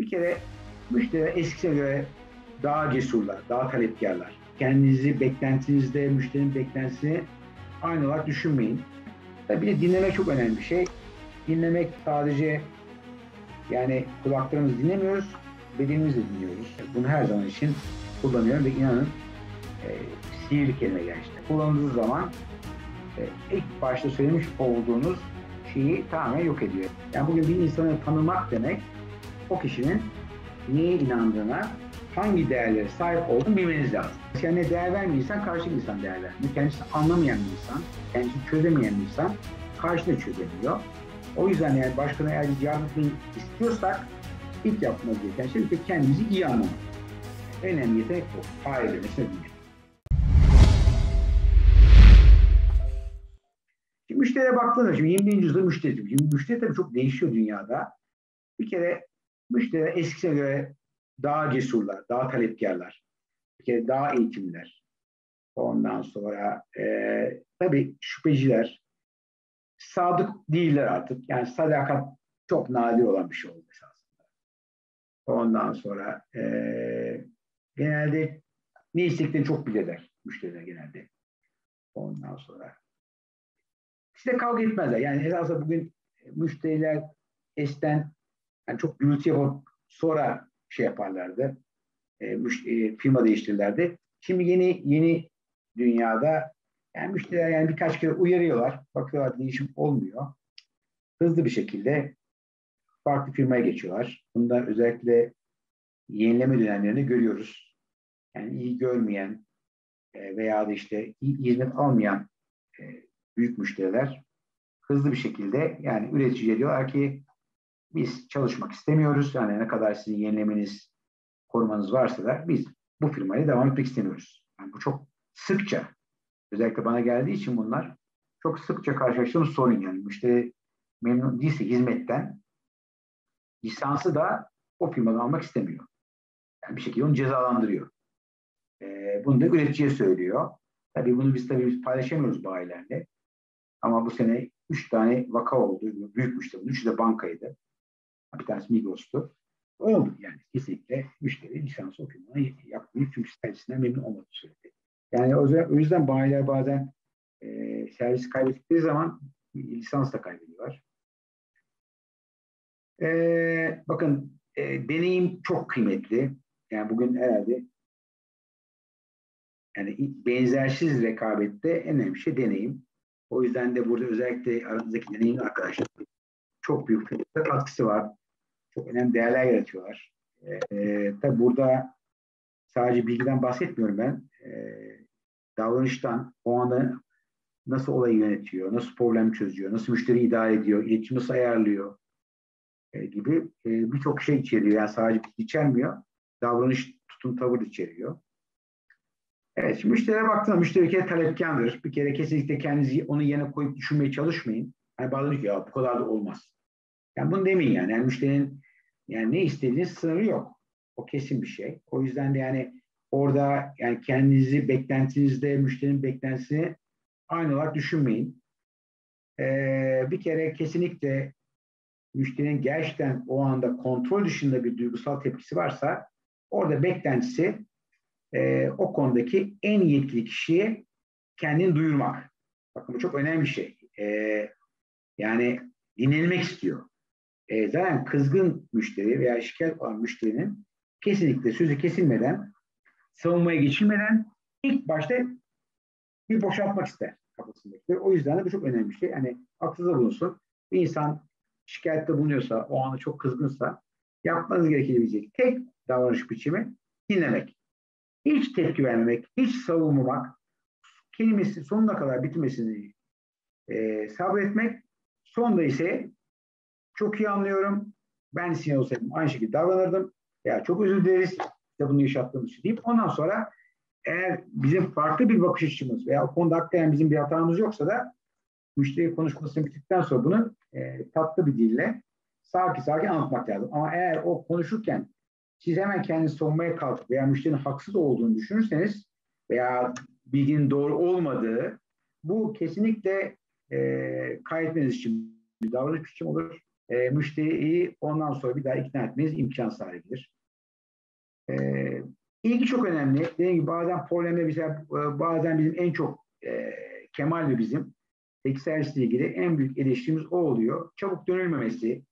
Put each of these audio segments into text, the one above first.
Bir kere müşteri eskisine göre daha cesurlar, daha talepkarlar. Kendinizi beklentinizde, müşterinin beklentisini aynı olarak düşünmeyin. Tabii bir de dinlemek çok önemli bir şey. Dinlemek sadece yani kulaklarımız dinlemiyoruz, bedenimizle dinliyoruz. Bunu her zaman için kullanıyorum ve inanın e, sihirli kelime gerçekten. Kullanıldığı zaman e, ilk başta söylemiş olduğunuz şeyi tamamen yok ediyor. Yani bugün bir insanı tanımak demek o kişinin neye inandığına, hangi değerlere sahip olduğunu bilmeniz lazım. Kendine değer vermeyen karşı insan değer vermiyor. Kendisini anlamayan bir insan, kendisini çözemeyen bir insan karşını çözemiyor. O yüzden yani başkana eğer bir yardım istiyorsak ilk yapmamız gereken şey kendimizi iyi anlamak. En önemli yetenek bu. Hayır demesine bilmek. Şimdi müşteriye baktığında şimdi 21. yüzyılda müşteri. Şimdi müşteri tabii çok değişiyor dünyada. Bir kere müşteri eskisine göre daha cesurlar, daha talepkarlar. Daha eğitimliler. Ondan sonra e, tabii şüpheciler sadık değiller artık. Yani sadakat çok nadir olan bir şey oldu esasında. Ondan sonra e, genelde ne isteklerini çok bilirler müşteriler genelde. Ondan sonra işte kavga etmezler. Yani esasında bugün müşteriler esten yani çok gürültü yapıp sonra şey yaparlardı. E, e, firma değiştirirlerdi. Şimdi yeni yeni dünyada yani müşteriler yani birkaç kere uyarıyorlar. Bakıyorlar değişim olmuyor. Hızlı bir şekilde farklı firmaya geçiyorlar. Bunda özellikle yenileme dönemlerini görüyoruz. Yani iyi görmeyen e, veya da işte iyi hizmet almayan e, büyük müşteriler hızlı bir şekilde yani üretici diyorlar ki biz çalışmak istemiyoruz. Yani ne kadar sizin yenilemeniz, korumanız varsa da biz bu firmayla devam etmek istemiyoruz. Yani bu çok sıkça, özellikle bana geldiği için bunlar çok sıkça karşılaştığımız sorun yani. Müşteri memnun değilse hizmetten lisansı da o firmadan almak istemiyor. Yani bir şekilde onu cezalandırıyor. Ee, bunu da üreticiye söylüyor. Tabii bunu biz tabii biz paylaşamıyoruz bayilerle. Ama bu sene üç tane vaka oldu. Büyük müşteri. Üçü de bankaydı. Bir tanesi Migros'tu. Oldu yani. Kesinlikle müşteri lisans okumayı yapmayı çünkü servisinden memnun olmadığı söyledi. Yani o yüzden bayiler bazen e, servis kaybettikleri zaman lisans da kaybediyorlar. E, bakın e, deneyim çok kıymetli. Yani bugün herhalde yani benzersiz rekabette en önemli şey deneyim. O yüzden de burada özellikle aranızdaki deneyimli arkadaşlar çok büyük katkısı var çok önemli değerler yaratıyorlar. E, tabii burada sadece bilgiden bahsetmiyorum ben. E, davranıştan, o anda nasıl olayı yönetiyor, nasıl problem çözüyor, nasıl müşteri idare ediyor, iletişim nasıl ayarlıyor e, gibi e, birçok şey içeriyor. Yani sadece içermiyor, davranış, tutum, tavır içeriyor. Evet, şimdi müşteriye baktığında müşteri bir kere talepkandır. Bir kere kesinlikle kendinizi onun yerine koyup düşünmeye çalışmayın. Hani bazıları diyor ya bu kadar da olmaz. Yani bunu demeyin yani. yani müşterinin yani ne istediğiniz sınırı yok. O kesin bir şey. O yüzden de yani orada yani kendinizi beklentinizde müşterinin beklentisini aynı olarak düşünmeyin. Ee, bir kere kesinlikle müşterinin gerçekten o anda kontrol dışında bir duygusal tepkisi varsa orada beklentisi e, o konudaki en yetkili kişiye kendini duyurmak. Bakın bu çok önemli bir şey. E, yani dinlenmek istiyor e, zaten kızgın müşteri veya şikayet olan müşterinin kesinlikle sözü kesilmeden, savunmaya geçilmeden ilk başta bir boşaltmak ister kafasındaki. O yüzden de bu çok önemli bir şey. Yani aklınızda bulunsun. Bir insan şikayette bulunuyorsa, o anda çok kızgınsa yapmanız gerekebilecek tek davranış biçimi dinlemek. Hiç tepki vermemek, hiç savunmamak, kelimesi sonuna kadar bitmesini e, sabretmek, sonunda ise çok iyi anlıyorum. Ben sinir olsaydım aynı şekilde davranırdım. Ya çok özür dileriz. İşte bunu yaşattığımız için deyip ondan sonra eğer bizim farklı bir bakış açımız veya o konuda hakikaten bizim bir hatamız yoksa da müşteri konuşmasını bittikten sonra bunu e, tatlı bir dille sakin sakin anlatmak lazım. Ama eğer o konuşurken siz hemen kendinizi savunmaya kalkıp veya müşterinin haksız olduğunu düşünürseniz veya bilginin doğru olmadığı bu kesinlikle e, kaybetmeniz için bir davranış biçim olur. E, müşteriyi ondan sonra bir daha ikna etmeniz imkansız hale gelir. E, ilgi çok önemli. Dediğim gibi bazen problemde mesela e, bazen bizim en çok e, Kemal ve bizim tekstillerle ilgili en büyük eleştirimiz o oluyor. Çabuk dönülmemesi.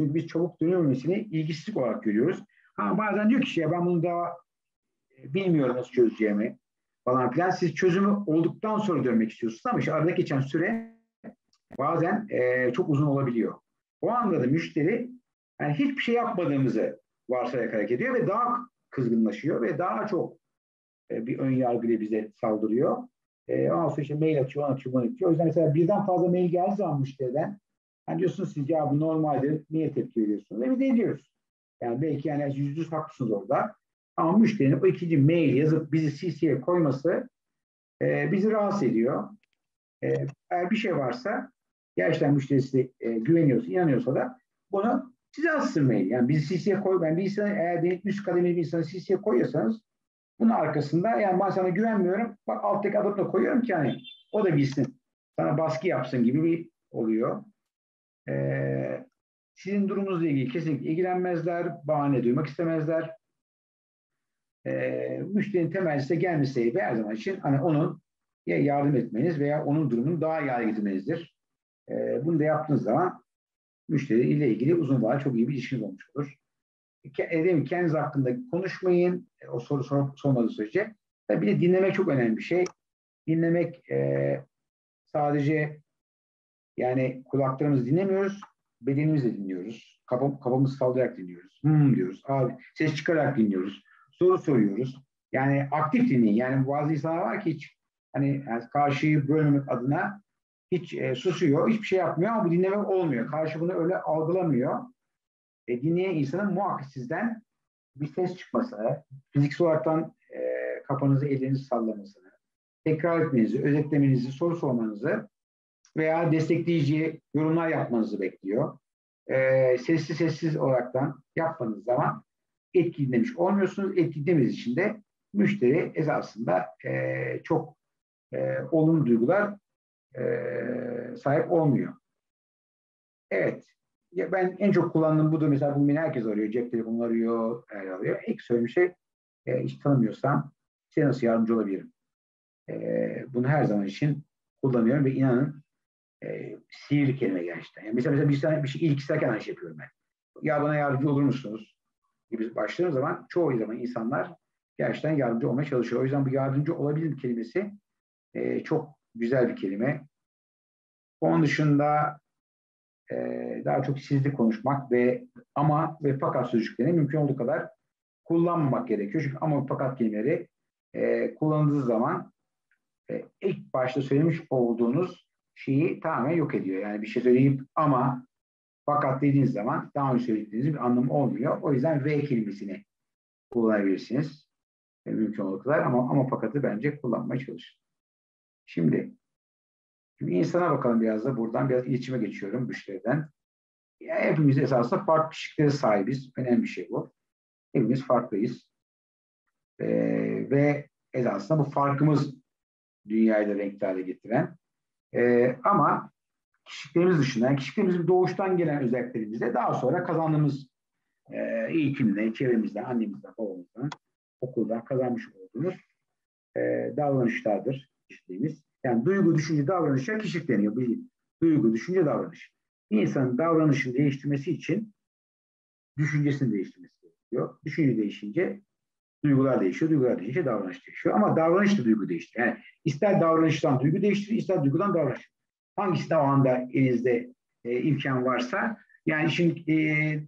Çünkü biz çabuk dönülmemesini ilgisizlik olarak görüyoruz. Ha, bazen diyor ki ya ben bunu daha e, bilmiyorum nasıl çözeceğimi falan filan. Siz çözümü olduktan sonra dönmek istiyorsunuz ama işte arada geçen süre bazen e, çok uzun olabiliyor. O anda da müşteri yani hiçbir şey yapmadığımızı varsayarak hareket ediyor ve daha kızgınlaşıyor ve daha çok e, bir ön yargıyla bize saldırıyor. E, ondan sonra işte mail atıyor, atıyor, bunu atıyor. O yüzden mesela birden fazla mail geldiği zaman müşteriden hani diyorsunuz siz ya bu normaldir, niye tepki veriyorsunuz? Ve biz de ediyoruz. Yani belki yani yüzde yüz haklısınız orada. Ama müşterinin o ikinci mail yazıp bizi CC'ye koyması e, bizi rahatsız ediyor. E, eğer bir şey varsa gerçekten müşterisi e, güveniyorsa, inanıyorsa da bunu size mail. Yani bizi CC'ye koy. Ben bir insanı eğer bir üst kademeli bir insanı CC'ye koyuyorsanız bunun arkasında yani ben sana güvenmiyorum. Bak alttaki adımı da koyuyorum ki hani o da bilsin. Sana baskı yapsın gibi bir oluyor. Ee, sizin durumunuzla ilgili kesinlikle ilgilenmezler. Bahane duymak istemezler. Ee, müşterinin temel size gelme sebebi her zaman için hani onun ya yardım etmeniz veya onun durumunu daha iyi hale getirmenizdir. Ee, bunu da yaptığınız zaman müşteri ile ilgili uzun vadeli çok iyi bir ilişkiniz olmuş olur. Dedim kendiniz hakkında konuşmayın. E, o soru sor, sormadığı sürece. Bir de dinlemek çok önemli bir şey. Dinlemek e, sadece yani kulaklarımız dinlemiyoruz, bedenimizle dinliyoruz. Kafam, kafamız sallayarak dinliyoruz. Hmm diyoruz. Abi, ses çıkarak dinliyoruz. Soru soruyoruz. Yani aktif dinleyin. Yani bazı insanlar var ki hiç hani yani karşıyı bölmemek adına hiç e, susuyor, hiçbir şey yapmıyor ama bu dinlemek olmuyor. Karşı bunu öyle algılamıyor. E, dinleyen insanın muhakkak sizden bir ses çıkmasını, fiziksel olaraktan e, kafanızı, ellerinizi sallamasını, tekrar etmenizi, özetlemenizi, soru sormanızı veya destekleyici yorumlar yapmanızı bekliyor. E, sessiz sessiz olaraktan yapmanız zaman etki dinlemiş olmuyorsunuz. Etki dinlemeniz için de müşteri esasında e, çok e, olumlu duygular sahip olmuyor. Evet. Ya ben en çok kullandığım budur. Mesela bugün beni herkes arıyor. Cep telefonu arıyor, her arıyor. İlk söylediğim şey e, hiç tanımıyorsam size nasıl yardımcı olabilirim? E, bunu her zaman için kullanıyorum ve inanın e, sihirli kelime gerçekten. Yani mesela, mesela bir, tane, bir şey ilk isterken aynı şey yapıyorum ben. Ya bana yardımcı olur musunuz? gibi başladığım zaman çoğu zaman insanlar gerçekten yardımcı olmaya çalışıyor. O yüzden bu yardımcı olabilir kelimesi e, çok güzel bir kelime. Onun dışında e, daha çok sizli konuşmak ve ama ve fakat sözcüklerini mümkün olduğu kadar kullanmamak gerekiyor. Çünkü ama fakat kelimeleri e, kullanıldığı zaman e, ilk başta söylemiş olduğunuz şeyi tamamen yok ediyor. Yani bir şey söyleyip ama fakat dediğiniz zaman daha önce söylediğiniz bir anlamı olmuyor. O yüzden ve kelimesini kullanabilirsiniz. E, mümkün olduğu kadar ama ama fakatı bence kullanmaya çalışın. Şimdi, şimdi insana bakalım biraz da buradan biraz iletişime geçiyorum müşteriden. Ya hepimiz esasında farklı kişiliklere sahibiz. Önemli bir şey bu. Hepimiz farklıyız. Ee, ve esasında bu farkımız dünyayı da renkli hale getiren. Ee, ama kişiliklerimiz dışında, yani kişiliklerimizin doğuştan gelen özelliklerimizle daha sonra kazandığımız e, eğitimle, çevremizden, annemizden, babamızdan, okuldan kazanmış olduğumuz e, davranışlardır kişiliğimiz. Yani duygu, düşünce, davranışa kişilik deniyor. Bir duygu, düşünce, davranış. Bir insanın davranışını değiştirmesi için düşüncesini değiştirmesi gerekiyor. Düşünce değişince duygular değişiyor, duygular değişince davranış değişiyor. Ama davranış da duygu değiştiriyor. Yani ister davranıştan duygu değiştirir, ister duygudan davranış. Hangisi de o anda elinizde e, imkan varsa yani şimdi e,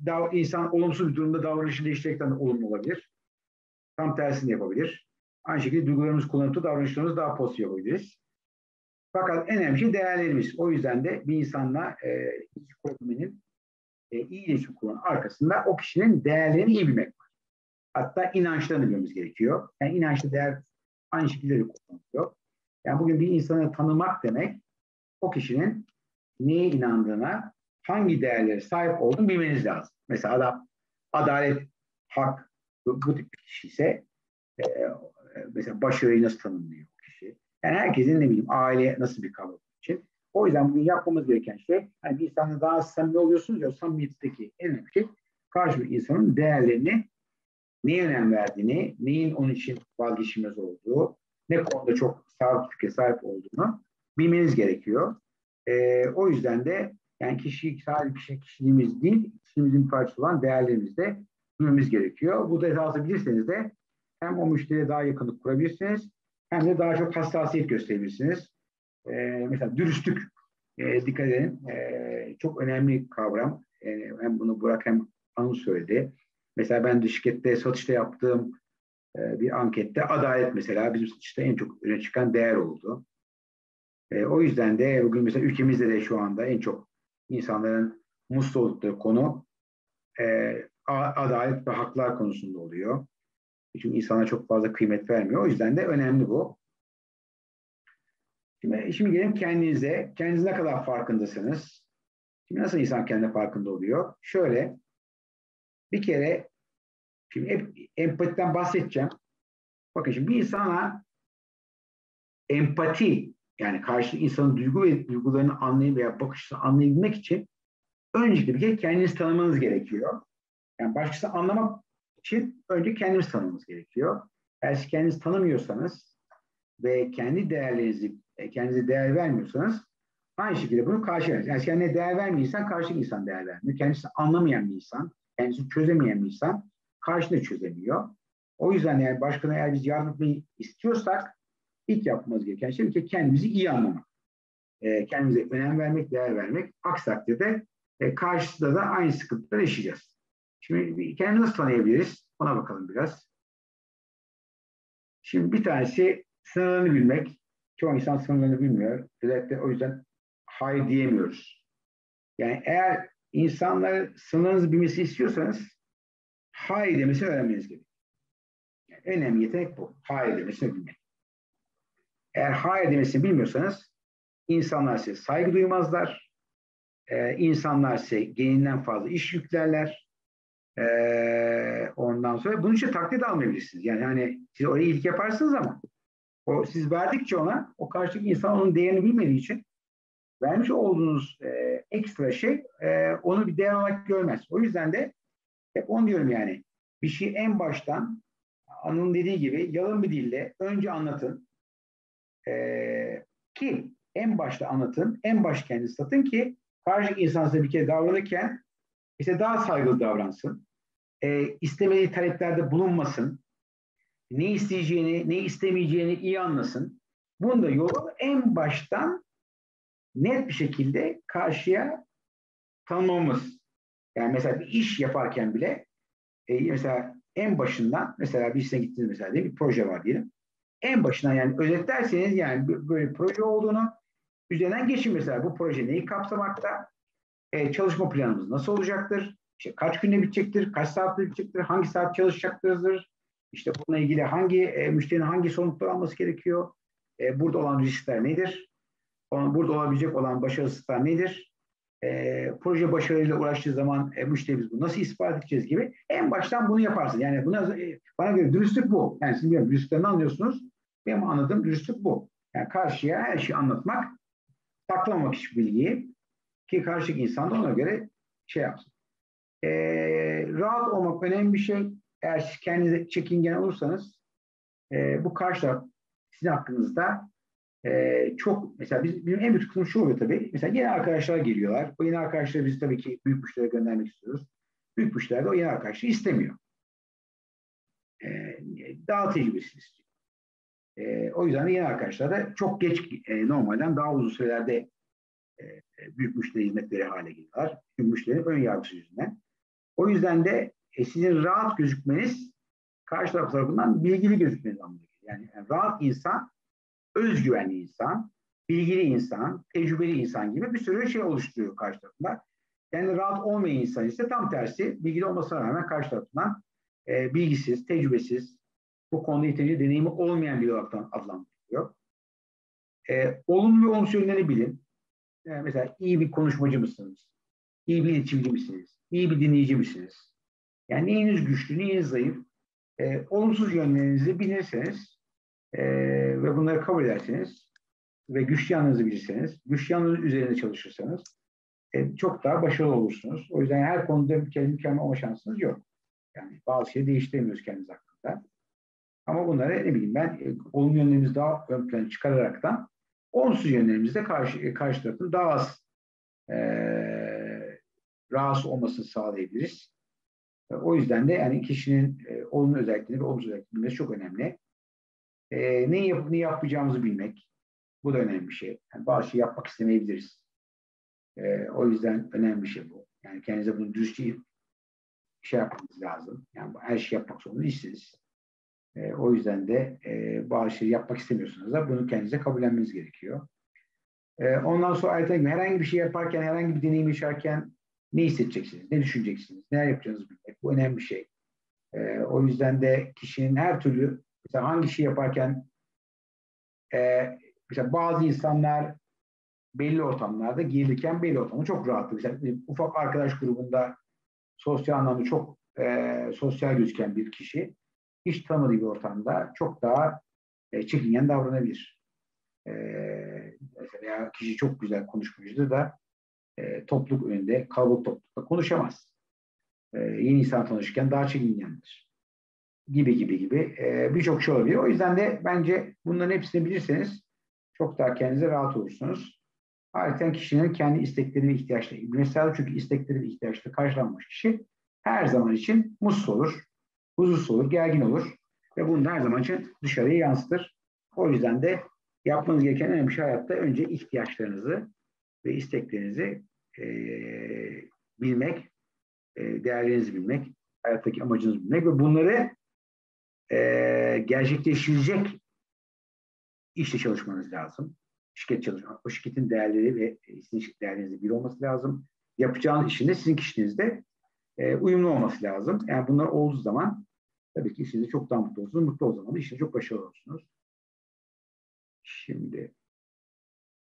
dav, insan olumsuz bir durumda davranışı değiştirekten de olumlu olabilir. Tam tersini yapabilir. Aynı şekilde duygularımız kullanıp davranışlarımız daha pozitif yapabiliriz. Fakat en önemli şey değerlerimiz. O yüzden de bir insanla e, ilişki kurmanın e, iyi ilişki kurmanın arkasında o kişinin değerlerini iyi bilmek var. Hatta inançlarını bilmemiz gerekiyor. Yani inançlı değer aynı şekilde de kullanılıyor. Yani bugün bir insanı tanımak demek o kişinin neye inandığına, hangi değerlere sahip olduğunu bilmeniz lazım. Mesela adam adalet, hak bu, bu tip bir kişi ise e, mesela başarıyı nasıl tanımlıyor kişi? Yani herkesin ne bileyim aile nasıl bir kavram için O yüzden bugün yapmamız gereken şey, hani bir insanla daha samimi oluyorsunuz ya, samimiyetteki en önemli şey, karşı insanın değerlerini, neye önem verdiğini, neyin onun için vazgeçilmez olduğu, ne konuda çok sağlıklı fikre sahip olduğunu bilmeniz gerekiyor. E, o yüzden de yani kişi sadece kişi, kişiliğimiz değil, kişiliğimizin bir parçası olan değerlerimizi de bilmemiz gerekiyor. Bu da esası bilirseniz de hem o müşteriye daha yakınlık kurabilirsiniz hem de daha çok hassasiyet gösterebilirsiniz. E, mesela dürüstlük e, dikkat edin. E, çok önemli kavram. E, hem bunu Burak hem Anıl söyledi. Mesela ben de şirkette satışta yaptığım e, bir ankette adalet mesela bizim satışta en çok öne çıkan değer oldu. E, o yüzden de bugün mesela ülkemizde de şu anda en çok insanların mutsuz oldukları konu e, adalet ve haklar konusunda oluyor. Çünkü insana çok fazla kıymet vermiyor. O yüzden de önemli bu. Şimdi, şimdi gelelim kendinize. Kendiniz ne kadar farkındasınız? Şimdi nasıl insan kendi farkında oluyor? Şöyle, bir kere şimdi hep empatiden bahsedeceğim. Bakın şimdi bir insana empati yani karşı insanın duygu ve duygularını anlayıp veya bakışını anlayabilmek için öncelikle bir kere kendinizi tanımanız gerekiyor. Yani başkasını anlamak için önce kendinizi tanımanız gerekiyor. Eğer siz kendinizi tanımıyorsanız ve kendi değerlerinizi, e, kendinize değer vermiyorsanız aynı şekilde bunu karşılayın. Yani kendine değer vermiyorsan karşıdaki insan değer vermiyor. Kendisini anlamayan bir insan, kendisini çözemeyen bir insan karşını çözemiyor. O yüzden yani başkana eğer biz yardım etmeyi istiyorsak ilk yapmamız gereken şey ki kendimizi iyi anlamak. E, kendimize önem vermek, değer vermek. Aksi takdirde e, karşısında da aynı sıkıntıları yaşayacağız. Şimdi kendimizi nasıl tanıyabiliriz? Ona bakalım biraz. Şimdi bir tanesi sınırlarını bilmek. Çoğu insan sınırlarını bilmiyor. Özellikle o yüzden hayır diyemiyoruz. Yani eğer insanlar sınırınızı bilmesi istiyorsanız hayır demesi öğrenmeniz gerekiyor. Yani önemli yetenek bu. Hayır demesini bilmek. Eğer hayır demesini bilmiyorsanız insanlar size saygı duymazlar. Ee, insanlar size geyinden fazla iş yüklerler. Ee, ondan sonra bunun için takdir de almayabilirsiniz. Yani hani siz oraya ilk yaparsınız ama o siz verdikçe ona o karşıdaki insan onun değerini bilmediği için vermiş olduğunuz e, ekstra şey e, onu bir değer olarak görmez. O yüzden de hep onu diyorum yani bir şey en baştan Anıl'ın dediği gibi yalın bir dille önce anlatın. E, ki en başta anlatın, en baş kendiniz satın ki karşı insan size bir kere davranırken işte daha saygılı davransın. E, istemediği taleplerde bulunmasın. Ne isteyeceğini, ne istemeyeceğini iyi anlasın. Bunu da yolu en baştan net bir şekilde karşıya tanımamız. Yani mesela bir iş yaparken bile e, mesela en başından mesela bir işine gittiniz mesela diye bir proje var diyelim. En başından yani özetlerseniz yani böyle bir proje olduğunu üzerinden geçin mesela bu proje neyi kapsamakta? E, çalışma planımız nasıl olacaktır? İşte kaç günde bitecektir? Kaç saatte bitecektir? Hangi saat çalışacaktırdır? İşte bununla ilgili hangi e, müşterinin hangi sonuçlar alması gerekiyor? E, burada olan riskler nedir? burada olabilecek olan başarısızlıklar nedir? E, proje başarıyla uğraştığı zaman e, müşterimiz bunu nasıl ispat edeceğiz gibi en baştan bunu yaparsın. Yani buna, e, bana göre dürüstlük bu. Yani siz bilmiyorum dürüstlükten anlıyorsunuz. Benim anladığım dürüstlük bu. Yani karşıya her şeyi anlatmak, saklamamak hiç bilgiyi ki karşıdaki insan da ona göre şey yapsın. E, rahat olmak önemli bir şey. Eğer siz kendinize çekingen olursanız e, bu karşı taraf sizin hakkınızda e, çok mesela biz, bizim en büyük kısmı şu oluyor tabii. Mesela yeni arkadaşlar geliyorlar. O yeni arkadaşları biz tabii ki büyük müşterilere göndermek istiyoruz. Büyük müşteriler de o yeni arkadaşı istemiyor. E, daha tecrübesiz istiyor. E, o yüzden de yeni arkadaşlar da çok geç e, normalden daha uzun sürelerde e, büyük müşteri hizmetleri hale geliyorlar. Çünkü müşterinin ön yargısı yüzünden. O yüzden de e, sizin rahat gözükmeniz karşı taraf tarafından bilgili gözükmeniz anlamına geliyor. Yani, yani rahat insan özgüvenli insan, bilgili insan, tecrübeli insan gibi bir sürü şey oluşturuyor karşı tarafında. Yani rahat olmayan insan ise tam tersi bilgili olmasına rağmen karşı tarafından e, bilgisiz, tecrübesiz, bu konuda yeterince deneyimi olmayan bir olarak adlandırılıyor. E, olumlu ve olumsuz yönlerini bilin. E, mesela iyi bir konuşmacı mısınız? İyi bir iletişimci misiniz? İyi bir dinleyici misiniz? Yani neyiniz güçlü, neyiniz zayıf? E, olumsuz yönlerinizi bilirseniz e, ve bunları kabul ederseniz ve güçlü yanınızı bilirseniz, güçlü yanınız üzerinde çalışırsanız e, çok daha başarılı olursunuz. O yüzden her konuda kere mükemmel olma şansınız yok. Yani bazı şeyi değiştiremiyoruz kendimiz hakkında. Ama bunları ne bileyim ben e, olumlu yönlerimizi daha ön plana çıkararaktan olumsuz yönlerimizde karşı, e, karşı tarafın daha az e, rahatsız olmasını sağlayabiliriz. E, o yüzden de yani kişinin e, olumlu özelliklerini ve olumsuz özelliklerini bilmesi çok önemli. E, ne yapıp ne yapacağımızı bilmek. Bu da önemli bir şey. Yani bazı şey yapmak istemeyebiliriz. E, o yüzden önemli bir şey bu. Yani kendinize bunu dürüstçe şey yapmanız lazım. Yani her şeyi yapmak zorunda değilsiniz. E, o yüzden de e, bazı şeyi yapmak istemiyorsanız da bunu kendinize kabullenmeniz gerekiyor. E, ondan sonra alternatif herhangi bir şey yaparken, herhangi bir deneyim yaşarken ne hissedeceksiniz, ne düşüneceksiniz, ne yapacağınızı bilmek. Bu önemli bir şey. E, o yüzden de kişinin her türlü, mesela hangi şey yaparken e, mesela bazı insanlar belli ortamlarda gelirken belli ortamda çok rahatlı. Mesela ufak arkadaş grubunda sosyal anlamda çok e, sosyal gözüken bir kişi hiç tanımadığı bir ortamda çok daha e, çekingen davranabilir. E, mesela kişi çok güzel konuşmacıdır da e, topluluk önünde, kalabalık toplulukta konuşamaz. E, yeni insan tanışırken daha çekingendir. Gibi gibi gibi e, birçok şey olabilir. O yüzden de bence bunların hepsini bilirseniz çok daha kendinize rahat olursunuz. Ayrıca kişinin kendi istekleri ve ihtiyaçları. Mesela çünkü istekleri ve ihtiyaçları karşılanmış kişi her zaman için mutsuz olur, huzursuz olur, gergin olur ve bunu her zaman için dışarıya yansıtır. O yüzden de yapmanız gereken en önemli şey hayatta önce ihtiyaçlarınızı ve isteklerinizi e, bilmek, e, değerlerinizi bilmek, hayattaki amacınızı bilmek ve bunları e, gerçekleştirecek işte çalışmanız lazım. Şirket çalışmak, o şirketin değerleri ve sizin değerlerinizin bir olması lazım. Yapacağınız işin de sizin kişinizde e, uyumlu olması lazım. Yani bunlar olduğu zaman tabii ki işinizde çok daha mutlu olursunuz. Mutlu o zaman da işinizde çok başarılı olursunuz. Şimdi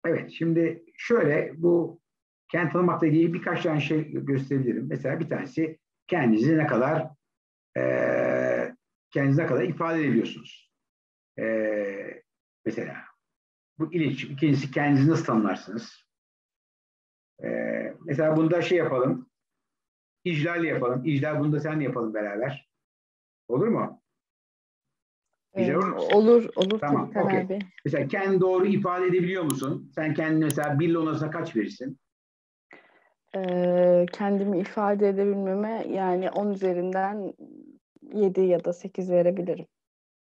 evet şimdi şöyle bu kendi tanımakla ilgili birkaç tane şey gösterebilirim. Mesela bir tanesi kendinizi ne kadar e, kendinizi kadar ifade edebiliyorsunuz. E, mesela bu iletişim. İkincisi kendinizi nasıl tanımlarsınız? E, mesela bunda şey yapalım. İclal yapalım. İclal bunu da sen yapalım beraber. Olur mu? İclal olur mu? Olur, olur tamam, tabii okay. abi. Mesela kendini doğru ifade edebiliyor musun? Sen kendini mesela 1 ile 10'a kaç verirsin? Ee, kendimi ifade edebilmeme yani 10 üzerinden 7 ya da 8 verebilirim.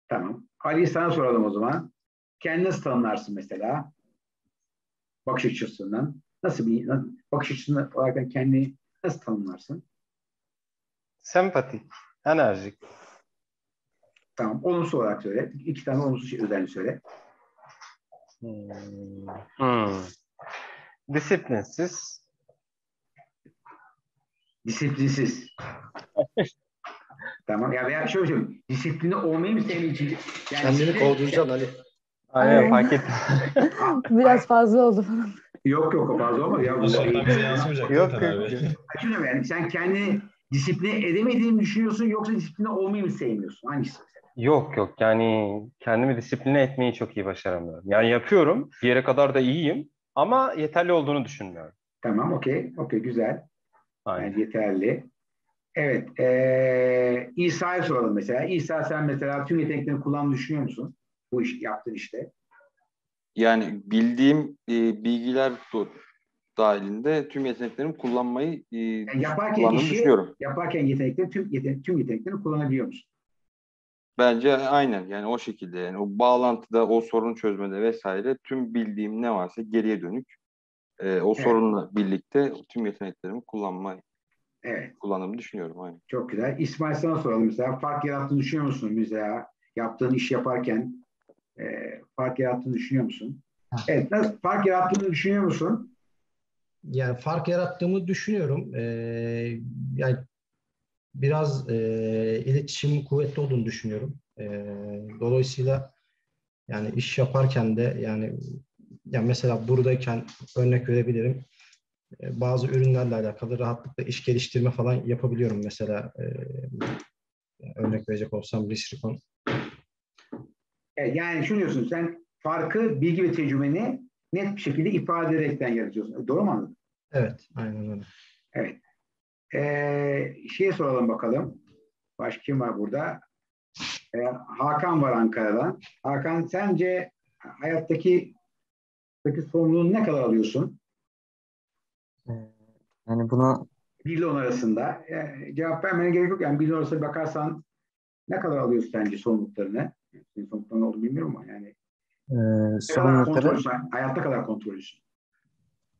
Tamam. Ali sana soralım o zaman. Kendini nasıl tanımlarsın mesela? Bakış açısından. Nasıl bir bakış açısından olarak kendini nasıl tanımlarsın? Sempati, enerjik. Tamam. Olumsuz olarak söyle. İki tane olumsuz şey özelliğini söyle. Hmm. Hmm. Disiplinsiz. Disiplinsiz. tamam. Ya veya şöyle söyleyeyim. Disiplini olmayı mı senin için? Yani Kendini kovduracaksın Ali. Aynen fark ettim. Biraz fazla oldu bana. Yok yok fazla olmaz ya. Bu bize yansımayacak Yok, yok. abi? Şunu yani sen kendini disipline edemediğini düşünüyorsun yoksa disipline olmayı mı sevmiyorsun? Hangisi? Yok yok yani kendimi disipline etmeyi çok iyi başaramıyorum. Yani yapıyorum bir yere kadar da iyiyim ama yeterli olduğunu düşünmüyorum. Tamam okey. Okey güzel. Aynen. Yani yeterli. Evet. Ee, İsa'ya soralım mesela. İsa sen mesela tüm yeteneklerini kullandığını düşünüyor musun? Bu iş yaptığın işte. Yani bildiğim e, bilgiler dahilinde tüm yeteneklerimi kullanmayı e, Yani yaparken işi, düşünüyorum. yaparken yetenekleri tüm, yeten tüm yeteneklerini kullanabiliyor musun? Bence aynen yani o şekilde yani o bağlantıda o sorunu çözmede vesaire tüm bildiğim ne varsa geriye dönük e, o Evet. sorunla birlikte tüm yeteneklerimi kullanmayı Evet. kullandığımı düşünüyorum aynen. Çok güzel. İsmail sana soralım mesela. Fark yarattığını düşünüyor musun mesela? Yaptığın iş yaparken e, fark yarattığını düşünüyor musun? Evet. Nasıl, fark yarattığını düşünüyor musun? Yani fark yarattığımı düşünüyorum. Ee, yani biraz e, iletişimin kuvvetli olduğunu düşünüyorum. Ee, dolayısıyla yani iş yaparken de yani yani mesela buradayken örnek verebilirim. Ee, Bazı ürünlerle alakalı rahatlıkla iş geliştirme falan yapabiliyorum mesela. e, örnek verecek olsam Risrikon. Evet, yani şunu diyorsun sen farkı bilgi ve tecrübeni net bir şekilde ifade ederekten yaratıyorsun. Doğru mu anladın? Evet, aynen öyle. Evet. Ee, şeye soralım bakalım. Başka kim var burada? Ee, Hakan var Ankara'dan. Hakan sence hayattaki peki sorumluluğunu ne kadar alıyorsun? Ee, Yani buna 1 ile 10 arasında. Ee, cevap vermene gerek yok. Yani 1 ile 10 arasında bakarsan ne kadar alıyorsun sence sorumluluklarını? Senin sorumlulukların olduğunu bilmiyorum ama yani. e, Ne kadar sorumlulukları kontrolsün? Hayatta kadar kontrolsün.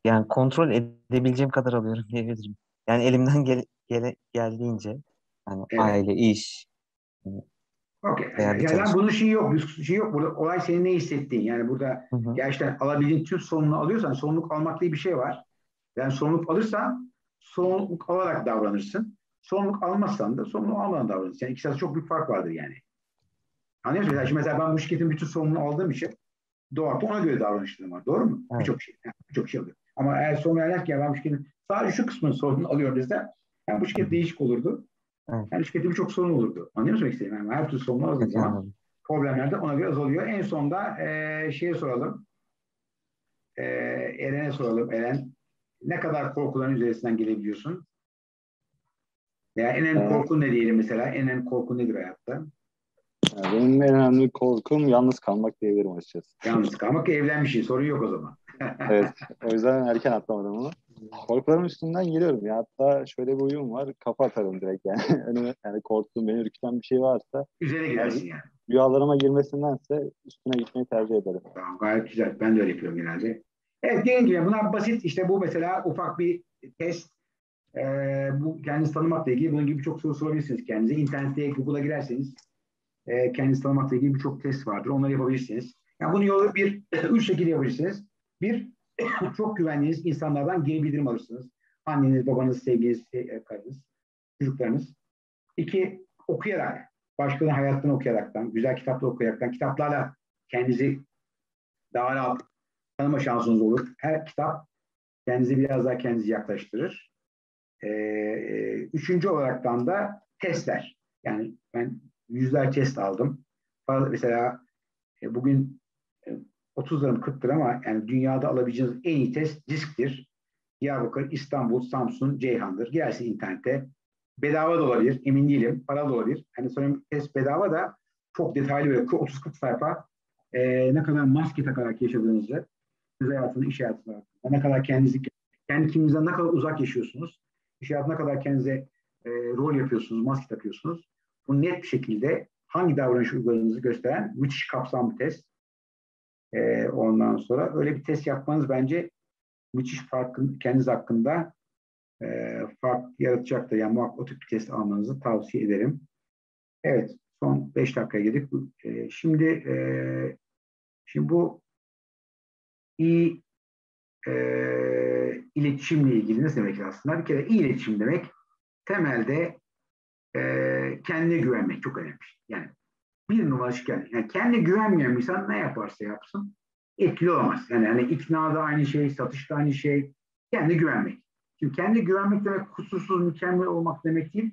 Yani kontrol edebileceğim kadar alıyorum diyebilirim. Yani elimden gel, gele- geldiğince yani Evet. aile, iş, Okey. Veya bir Yani çalışma. bunun şeyi yok. Bir şey yok. Burada olay senin ne hissettiğin. Yani burada hı hı, gerçekten alabildiğin tüm sorumluluğu alıyorsan sorumluluk almak diye bir şey var. Yani sorumluluk alırsan sorumluluk alarak davranırsın. Sorumluluk almazsan da sorumluluk almadan davranırsın. Yani ikisi arasında çok büyük fark vardır yani. Anlıyor musun? Yani mesela ben bu şirketin bütün sorumluluğunu aldığım için doğakta ona göre davranışlarım var. Doğru mu? Evet. Birçok şey. Yani birçok şey alıyorum. Ama eğer sorumlu yerler ki ya ben bu şirketin sadece şu kısmının sorumluluğunu alıyorum dese yani bu şirket değişik olurdu. Evet. Yani şirkette birçok sorun olurdu. Anlıyor musun istediğimi? Yani her türlü sorumluluğu aldığın zaman problemler de ona göre azalıyor. En sonda e, şeye soralım. E, Eren'e soralım. Eren ne kadar korkuların üzerinden gelebiliyorsun? Veya en Evet. korkun ne diyelim mesela? En önemli korkun nedir hayatta? Yani benim en önemli korkum yalnız kalmak diyebilirim açıkçası. Yalnız kalmak evlenmişsin. Sorun yok o zaman. Evet. O yüzden erken atlamadım onu. Korkularım üstünden geliyorum. Ya hatta şöyle bir uyum var. Kafa atarım direkt yani. Önüme, yani korktuğum, beni ürküten bir şey varsa Üzerine gidersin yani. rüyalarıma girmesindense üstüne gitmeyi tercih ederim. Tamam, gayet güzel. Ben de öyle yapıyorum genelde. Evet dediğim gibi bunlar basit. İşte bu mesela ufak bir test. Ee, bu kendinizi tanımakla ilgili bunun gibi birçok soru sorabilirsiniz kendinize. İnternette Google'a girerseniz e, kendinizi tanımakla ilgili birçok test vardır. Onları yapabilirsiniz. Yani bunu yolu bir, üç şekilde yapabilirsiniz. Bir, çok güvendiğiniz insanlardan geri bildirim alırsınız. Anneniz, babanız, sevgiliniz, e, karınız, çocuklarınız. İki, okuyarak, başkalarının hayatını okuyaraktan, güzel kitaplar okuyaraktan, kitaplarla kendinizi daha rahat tanıma şansınız olur. Her kitap kendinizi biraz daha kendinizi yaklaştırır. Ee, e, üçüncü olaraktan da testler. Yani ben yüzler test aldım. Mesela e, bugün e, 30 lira mı 40 lira ama yani dünyada alabileceğiniz en iyi test disktir. Diyarbakır, İstanbul, Samsun, Ceyhan'dır. Girersin internete. Bedava da olabilir. Emin değilim. Para da olabilir. Hani sonra test bedava da çok detaylı böyle 30-40 sayfa e, ne kadar maske takarak yaşadığınızı, özel hayatında, iş hayatında, ne kadar kendinizi, kendi kimliğinizden ne kadar uzak yaşıyorsunuz, iş hayatında ne kadar kendinize e, rol yapıyorsunuz, maske takıyorsunuz. Bu net bir şekilde hangi davranış uyguladığınızı gösteren müthiş kapsamlı test. E, ondan sonra öyle bir test yapmanız bence müthiş farkın kendiniz hakkında e, fark yaratacaktır. Yani muhakkak o tip bir test almanızı tavsiye ederim. Evet, son 5 dakikaya girdik. E, şimdi e, şimdi bu iyi e, iletişimle ilgili ne demek aslında? Bir kere iyi iletişim demek temelde e, kendine güvenmek çok önemli. Yani bir numara şikayet. Yani kendine güvenmeyen insan ne yaparsa yapsın etkili olamaz. Yani hani ikna da aynı şey, satış da aynı şey. Kendine güvenmek. Şimdi kendine güvenmek demek kusursuz, mükemmel olmak demek değil.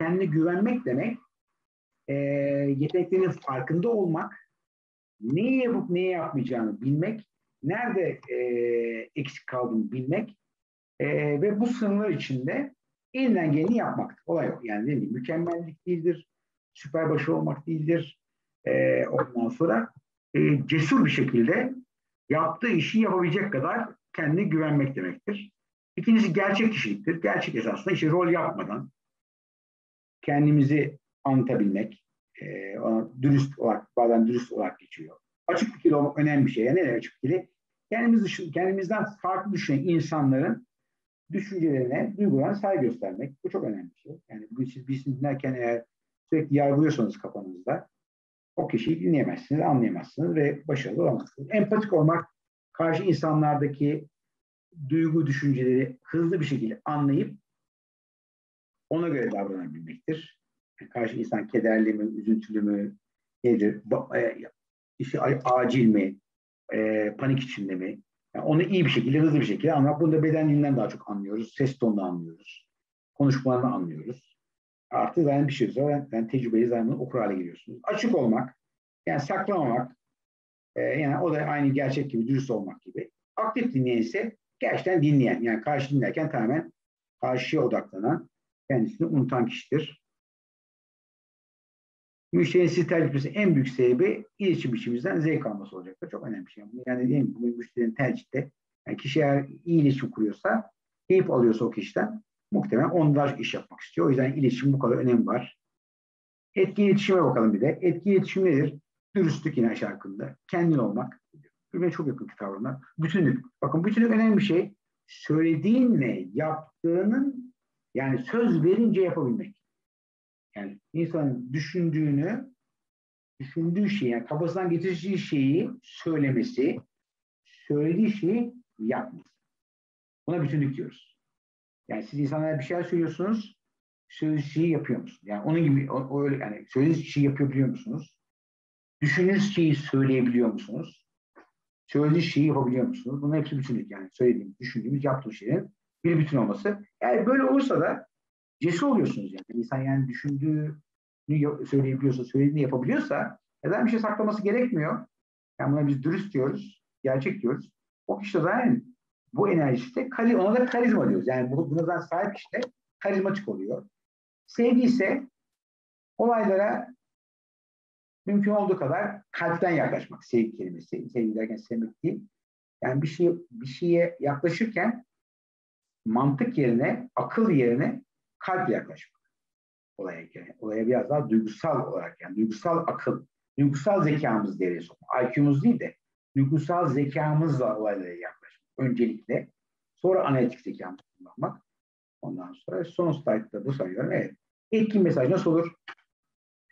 Kendine güvenmek demek e, yeteneklerinin farkında olmak, neyi yapıp neyi yapmayacağını bilmek, nerede e, eksik kaldığını bilmek e, ve bu sınırlar içinde elinden geleni yapmak. Olay yok. Yani değil mi? Mükemmellik değildir, süper başarı olmak değildir. E, ondan sonra e, cesur bir şekilde yaptığı işi yapabilecek kadar kendine güvenmek demektir. İkincisi gerçek kişiliktir. Gerçek esasında işte rol yapmadan kendimizi anlatabilmek, e, ona dürüst olarak, bazen dürüst olarak geçiyor. Açık fikirli olmak önemli bir şey. Yani ne açık fikirli? Kendimiz dışında, kendimizden farklı düşünen insanların düşüncelerine, duygularına saygı göstermek. Bu çok önemli bir şey. Yani bu siz birisini dinlerken eğer sürekli yargılıyorsanız kafanızda o kişiyi dinleyemezsiniz, anlayamazsınız ve başarılı olamazsınız. Empatik olmak, karşı insanlardaki duygu, düşünceleri hızlı bir şekilde anlayıp ona göre davranabilmektir. Yani karşı insan kederli mi, üzüntülü mü, nedir, e, a- acil mi, e, panik içinde mi? Yani onu iyi bir şekilde, hızlı bir şekilde anlamak. Bunu da beden dilinden daha çok anlıyoruz, ses tonunu anlıyoruz, konuşmalarını anlıyoruz. Artı zaten bir şey sonra yani tecrübeyi zaten okur hale geliyorsunuz. Açık olmak, yani saklamamak, e, yani o da aynı gerçek gibi, dürüst olmak gibi. Aktif dinleyen ise gerçekten dinleyen. Yani karşı dinlerken tamamen karşıya odaklanan, kendisini unutan kişidir. Müşterinin sizi tercih etmesi en büyük sebebi iletişim biçimimizden zevk alması olacaktır. Çok önemli bir şey. Yani değil mi? Bu müşterinin tercihte yani kişi eğer iyi iletişim kuruyorsa, keyif alıyorsa o kişiden muhtemelen onlar iş yapmak istiyor. O yüzden iletişim bu kadar önemli var. Etki iletişime bakalım bir de. Etki iletişim nedir? Dürüstlük yine aşağı hakkında. Kendin olmak. Birbirine çok yakın kavramlar. Bütünlük. Bakın bütünlük önemli bir şey. Söylediğinle yaptığının yani söz verince yapabilmek. Yani insanın düşündüğünü, düşündüğü şeyi, yani kafasından getirdiği şeyi söylemesi, söylediği şeyi yapması. Buna bütünlük diyoruz. Yani siz insanlara bir şeyler söylüyorsunuz, şeyi yapıyor musunuz? Yani onun gibi, o, o öyle, yani söylediğiniz şeyi yapabiliyor musunuz? Düşündüğünüz şeyi söyleyebiliyor musunuz? Söylediği şeyi yapabiliyor musunuz? Bunun hepsi bütünlük yani. Söylediğimiz, düşündüğümüz, yaptığımız şeyin bir bütün olması. Eğer böyle olursa da cesur oluyorsunuz yani. İnsan yani düşündüğünü söyleyebiliyorsa, söylediğini yapabiliyorsa neden bir şey saklaması gerekmiyor. Yani buna biz dürüst diyoruz, gerçek diyoruz. O kişi de zaten bu enerjisi de ona da karizma diyoruz. Yani bu, buna zaten sahip kişi de karizmatik oluyor. Sevgi ise olaylara mümkün olduğu kadar kalpten yaklaşmak. Sevgi kelimesi. Sevgi derken sevmek değil. Yani bir şey bir şeye yaklaşırken mantık yerine, akıl yerine kalp yaklaşmak olaya. Yani olaya biraz daha duygusal olarak yani duygusal akıl, duygusal zekamız devreye sokmak. IQ'muz değil de duygusal zekamızla olaylara yaklaşmak. Öncelikle sonra analitik zekamızı kullanmak. Ondan sonra son slide'da bu sayıyorum. Evet. Etkin mesaj nasıl olur?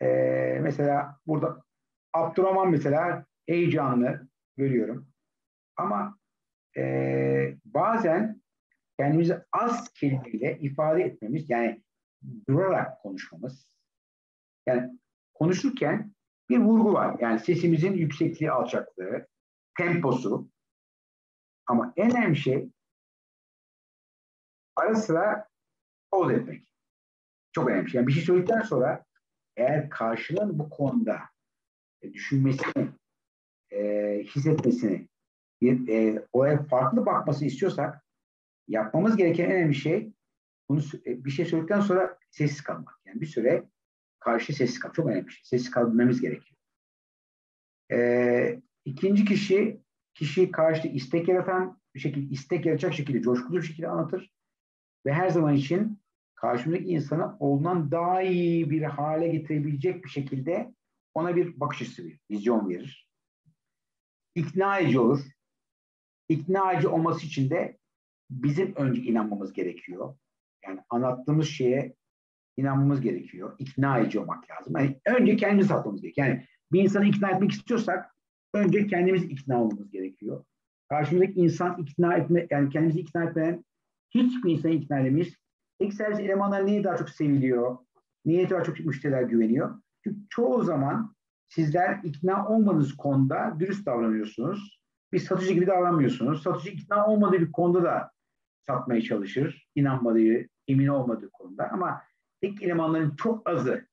Ee, mesela burada Abdurrahman mesela heyecanlı görüyorum. Ama e, bazen kendimizi az kelimeyle ifade etmemiz yani durarak konuşmamız yani konuşurken bir vurgu var. Yani sesimizin yüksekliği, alçaklığı, temposu ama en önemli şey ara sıra poz etmek. Çok önemli. Yani bir şey söyledikten sonra eğer karşının bu konuda e, düşünmesini, e, hissetmesini, bir e, olaya farklı bakması istiyorsak yapmamız gereken en önemli şey bunu e, bir şey söyledikten sonra sessiz kalmak. Yani bir süre karşı sessiz kalmak. Çok önemli bir şey. Sessiz kalmamız gerekiyor. Ee, ikinci kişi kişi karşıda istek yaratan bir şekilde istek yaratacak şekilde coşkulu bir şekilde anlatır ve her zaman için karşımızdaki insana ondan daha iyi bir hale getirebilecek bir şekilde ona bir bakış açısı verir, vizyon verir. İkna edici olur. İkna edici olması için de bizim önce inanmamız gerekiyor. Yani anlattığımız şeye inanmamız gerekiyor. İkna edici olmak lazım. Yani önce kendimizi satmamız gerekiyor. Yani bir insanı ikna etmek istiyorsak önce kendimiz ikna olmamız gerekiyor. Karşımızdaki insan ikna etme, yani kendimizi ikna etmeden hiçbir insanı ikna edemeyiz. Tek servis elemanlar niye daha çok seviliyor? Niye daha çok müşteriler güveniyor? Çünkü çoğu zaman sizler ikna olmadığınız konuda dürüst davranıyorsunuz. Bir satıcı gibi davranmıyorsunuz. Satıcı ikna olmadığı bir konuda da satmaya çalışır. İnanmadığı, emin olmadığı konuda. Ama tek elemanların çok azı,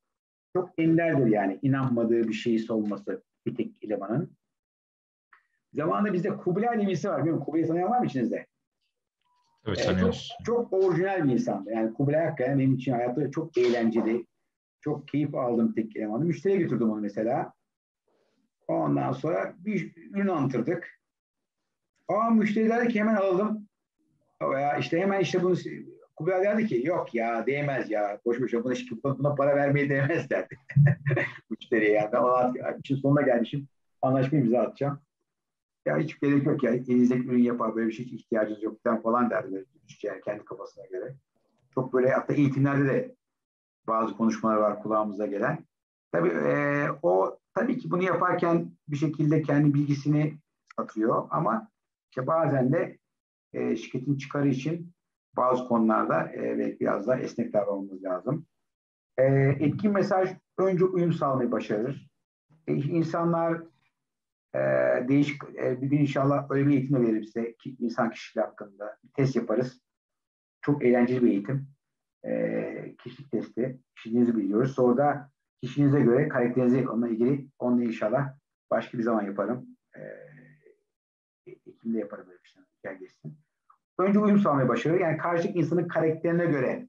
çok enlerdir yani inanmadığı bir şeyi savunması bir tek elemanın. Zamanında bizde Kubilay Nemisi var. Bilmiyorum Kubilay'ı tanıyan var mı içinizde? Evet. Ee, çok, çok orijinal bir insandı. Yani Kubilay hakikaten benim için hayatta çok eğlenceli. Çok keyif aldım tek elemanı. Müşteriye götürdüm onu mesela. Ondan sonra bir ürün anlatırdık. Aa müşteri derdi ki hemen alalım. Veya işte hemen işte bunu Kubilay derdi ki yok ya değmez ya. Boş boş buna, buna para vermeye değmez derdi. Müşteriye yani. Ben için sonuna gelmişim. Anlaşma imza atacağım. Ya hiç gerek yok ya. Elinizdeki ürün yapar. Böyle bir şey ihtiyacınız yok falan derdi. Yani kendi kafasına göre. Çok böyle hatta eğitimlerde de bazı konuşmalar var kulağımıza gelen. Tabii e, o tabii ki bunu yaparken bir şekilde kendi bilgisini satıyor ama işte bazen de e, şirketin çıkarı için bazı konularda e, biraz daha esnek davranmamız lazım. E, etkin mesaj önce uyum sağlamayı başarır. E, insanlar e, değişik e, bir gün inşallah öyle bir eğitim verir bize ki, insan kişiliği hakkında bir test yaparız. Çok eğlenceli bir eğitim. E, kişilik testi. Kişiliğinizi biliyoruz. Sonra da kişinize göre karakterinize onunla ilgili onunla inşallah başka bir zaman yaparım. E, kimde yaparım böyle bir şey. Gel geçsin. Önce uyum sağlamayı başarıyor. Yani karşılık insanın karakterine göre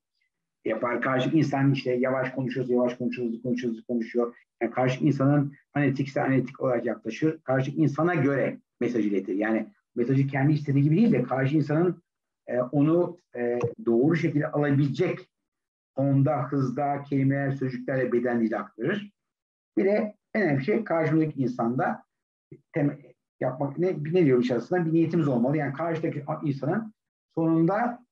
yapar. Karşılık insan işte yavaş konuşuyorsa yavaş konuşuyor, hızlı konuşuyor. Yani karşılık insanın analitikse analitik olarak yaklaşır. Karşılık insana göre mesaj iletir. Yani mesajı kendi istediği gibi değil de karşı insanın e, onu e, doğru şekilde alabilecek onda, hızda, kelimeler, sözcüklerle beden dili aktarır. Bir de en önemli şey karşımızdaki insanda tem, yapmak ne, ne diyorum aslında bir niyetimiz olmalı. Yani karşıdaki insanın sonunda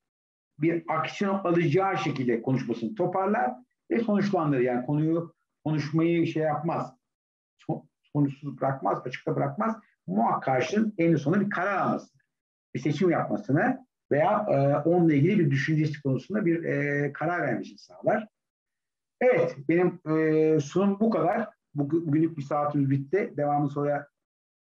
bir aksiyon alacağı şekilde konuşmasını toparlar ve sonuçlandırır. Yani konuyu konuşmayı şey yapmaz. Sonuçsuz bırakmaz, açıkta bırakmaz. Muhakkak karşının en sonunda bir karar almasını, bir seçim yapmasını veya e, onunla ilgili bir düşüncesi konusunda bir e, karar vermesini sağlar. Evet, benim e, sunum bu kadar. Bugünlük bir saatimiz bitti. Devamını sonra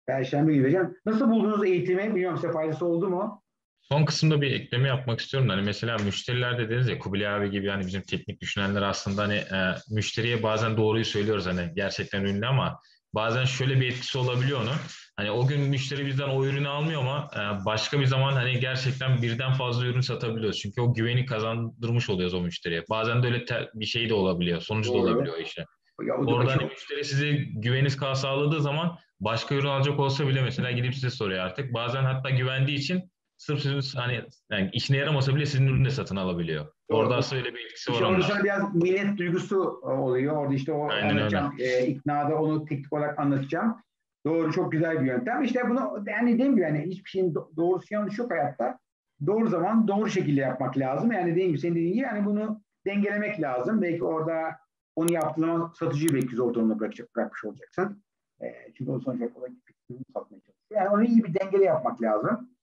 Perşembe günü vereceğim. Nasıl buldunuz eğitimi? Bilmiyorum size faydası oldu mu? Son kısımda bir ekleme yapmak istiyorum. Hani mesela müşteriler dediniz ya Kubilay abi gibi yani bizim teknik düşünenler aslında hani e, müşteriye bazen doğruyu söylüyoruz hani gerçekten ünlü ama bazen şöyle bir etkisi olabiliyor onun. Hani o gün müşteri bizden o ürünü almıyor ama e, başka bir zaman hani gerçekten birden fazla ürün satabiliyoruz. Çünkü o güveni kazandırmış oluyoruz o müşteriye. Bazen de öyle te- bir şey de olabiliyor. Sonucu da olabiliyor işte. Ya, Orada hani müşteri size güveniz sağladığı zaman başka ürün alacak olsa bile mesela gidip size soruyor artık. Bazen hatta güvendiği için sırf sizin hani yani işine yaramasa bile sizin ürünü de satın alabiliyor. Doğru. Orada aslında öyle bir etkisi işte var. Orada biraz millet duygusu oluyor. Orada işte o Aynen anlatacağım, e, iknada onu teknik olarak anlatacağım. Doğru çok güzel bir yöntem. İşte bunu yani dediğim gibi yani hiçbir şeyin doğrusu yanlış yok hayatta. Doğru zaman doğru şekilde yapmak lazım. Yani dediğim gibi senin dediğin gibi yani bunu dengelemek lazım. Belki orada onu yaptığın zaman satıcıyı belki zor durumda bırakacak, bırakmış olacaksın. E, çünkü o sonuç olarak fikrini satmaya çalışıyor. Yani onu iyi bir dengeli yapmak lazım.